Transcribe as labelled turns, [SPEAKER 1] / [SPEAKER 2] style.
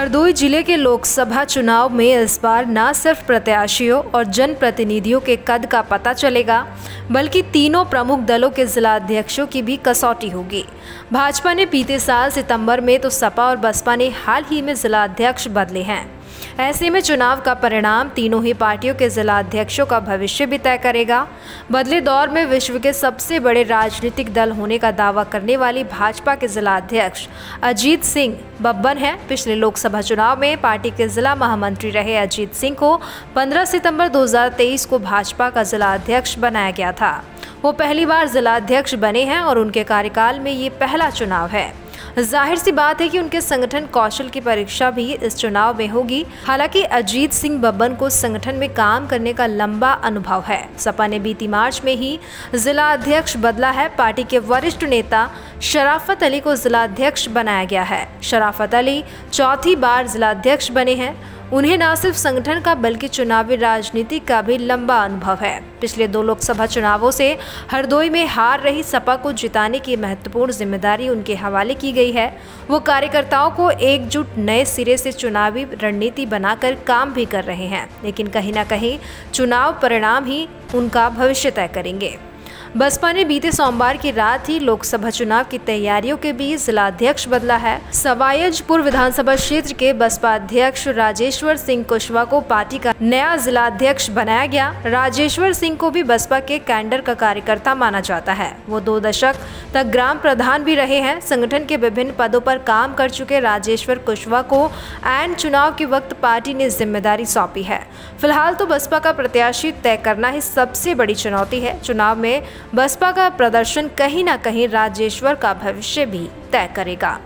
[SPEAKER 1] हरदोई ज़िले के लोकसभा चुनाव में इस बार न सिर्फ़ प्रत्याशियों और जनप्रतिनिधियों के कद का पता चलेगा, बल्कि तीनों प्रमुख दलों के जिलाध्यक्षों की भी कसौटी होगी। भाजपा ने बीते साल सितंबर में तो सपा और बसपा ने हाल ही में जिलाध्यक्ष बदले हैं। ऐसे में चुनाव का परिणाम तीनों ही पार्टियों के जिला अध्यक्षों का भविष्य भी तय करेगा। बदले दौर में विश्व के सबसे बड़े राजनीतिक दल होने का दावा करने वाली भाजपा के जिला अध्यक्ष अजीत सिंह बब्बन है। पिछले लोकसभा चुनाव में पार्टी के जिला महामंत्री रहे अजीत सिंह को 15 सितंबर 2023 को भाजपा का जिला अध्यक्ष बनाया गया था। वो पहली बार जिला अध्यक्ष बने हैं और उनके कार्यकाल में ये पहला चुनाव है। ज़ाहिर सी बात है कि उनके संगठन कौशल की परीक्षा भी इस चुनाव में होगी। हालाँकि अजीत सिंह बब्बन को संगठन में काम करने का लंबा अनुभव है। सपा ने बीती मार्च में ही जिला अध्यक्ष बदला है। पार्टी के वरिष्ठ नेता शराफत अली को जिला अध्यक्ष बनाया गया है। शराफत अली चौथी बार जिला अध्यक्ष बने हैं। उन्हें न सिर्फ़ संगठन का, बल्कि चुनावी राजनीति का भी लंबा अनुभव है। पिछले दो लोकसभा चुनावों से हरदोई में हार रही सपा को जिताने की महत्वपूर्ण ज़िम्मेदारी उनके हवाले की गई है। वो कार्यकर्ताओं को एकजुट नए सिरे से चुनावी रणनीति बनाकर काम भी कर रहे हैं, लेकिन कहीं ना कहीं चुनाव परिणाम ही उनका भविष्य तय करेंगे। बसपा ने बीते सोमवार की रात ही लोकसभा चुनाव की तैयारियों के बीच जिलाध्यक्ष बदला है। सवायजपुर विधानसभा क्षेत्र के बसपा अध्यक्ष राजेश्वर सिंह कुशवाहा को पार्टी का नया जिलाध्यक्ष बनाया गया। राजेश्वर सिंह को भी बसपा के कैंडर का कार्यकर्ता माना जाता है। वो दो दशक तक ग्राम प्रधान भी रहे हैं। संगठन के विभिन्न पदों पर काम कर चुके राजेश्वर कुशवाहा को एन चुनाव के वक्त पार्टी ने ज़िम्मेदारी सौंपी है। फ़िलहाल तो बसपा का प्रत्याशी तय करना ही सबसे बड़ी चुनौती है। चुनाव में बसपा का प्रदर्शन कहीं ना कहीं राजेश्वर का भविष्य भी तय करेगा।